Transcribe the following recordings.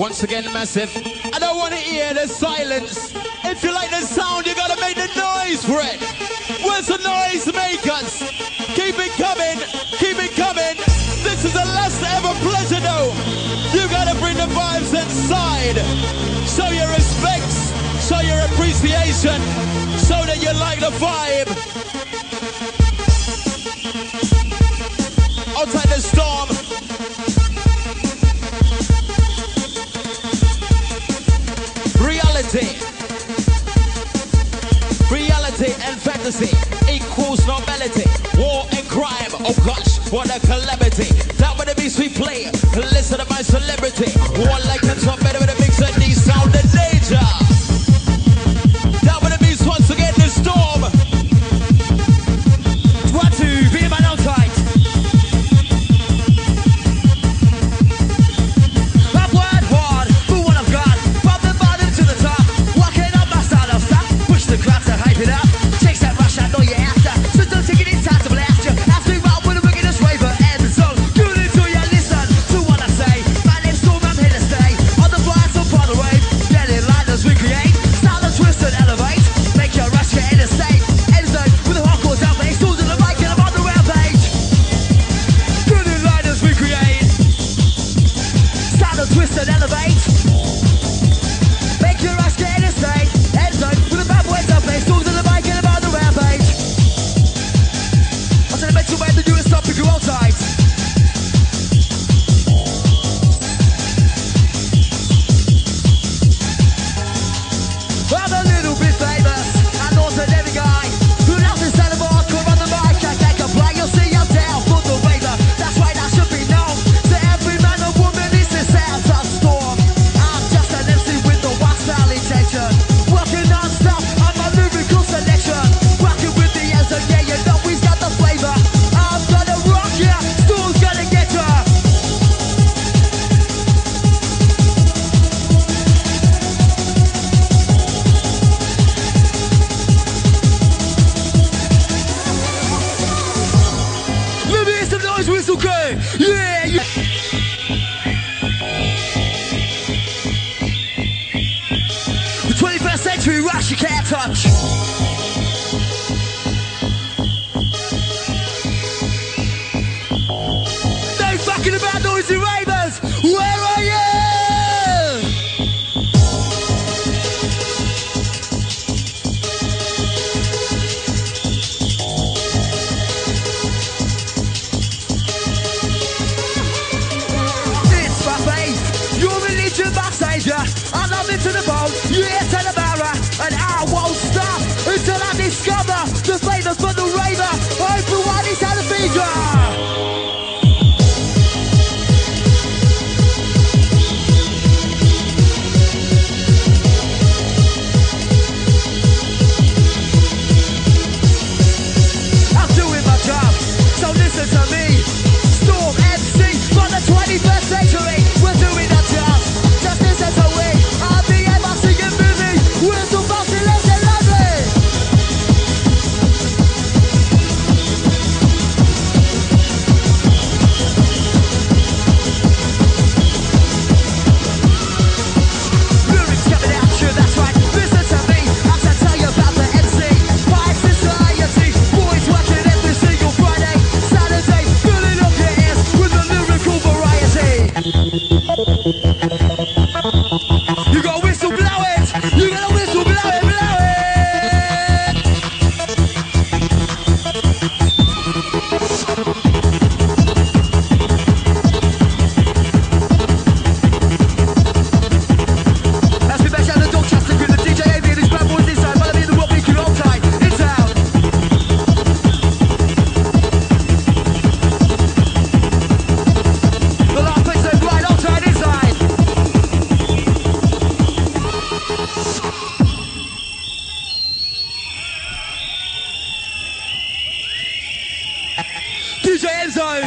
Once again, massive. I don't want to hear the silence. If you like the sound, you gotta make the noise for it. Where's the noise makers? Keep it coming, keep it coming. This is the last ever pleasure dome. You gotta bring the vibes inside. Show your respects, show your appreciation, so that you like the vibe the storm. Reality. Reality and fantasy equals normality. War and crime. Oh gosh, what a calamity. That would be sweet play. Listen to my celebrity. rush you can't touch.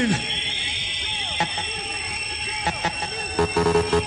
Amen.